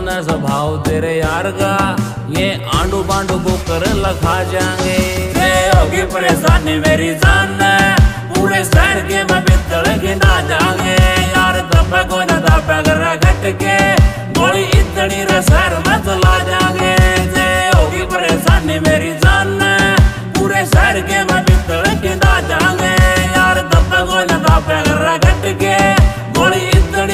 अपना स्वभाव तेरे यार का। ये आंडू बांडू को कर लखा जाएँगे। होगी परेशानी मेरी जान पूरे शहर के मैं के ना जाएँगे यार तब को न तब कर घट के बोली इतनी रसर मत ला जाएँगे होगी परेशानी मेरी